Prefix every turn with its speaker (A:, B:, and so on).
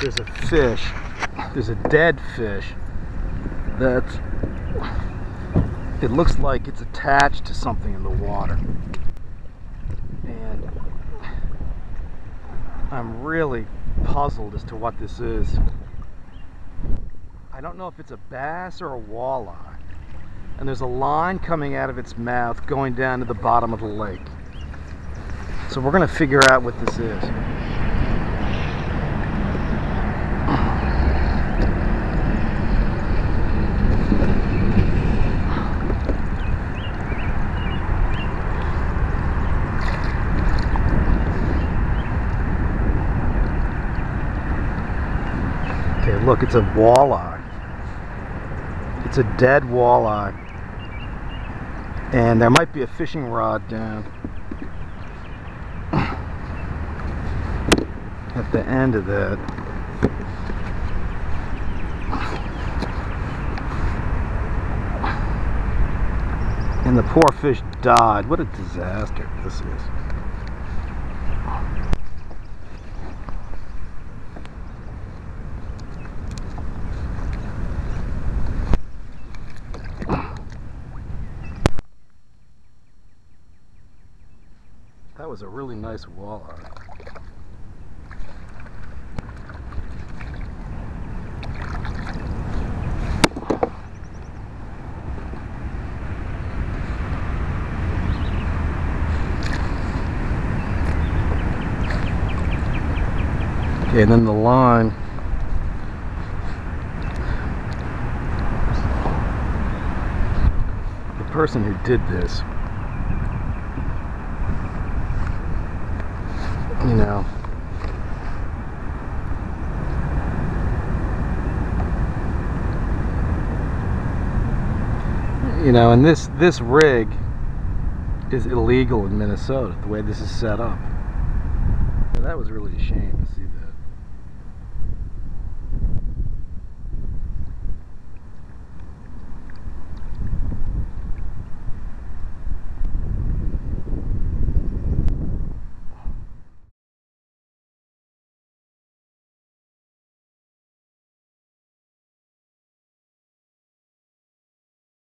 A: there's a fish, there's a dead fish that it looks like it's attached to something in the water. And I'm really puzzled as to what this is. I don't know if it's a bass or a walleye. And there's a line coming out of its mouth going down to the bottom of the lake. So we're to figure out what this is. Okay, look, it's a walleye. It's a dead walleye. And there might be a fishing rod down at the end of that. And the poor fish died. What a disaster this is. That was a really nice walleye. Okay, and then the line. The person who did this, you know, you know, and this this rig is illegal in Minnesota. The way this is set up. So that was really a shame to see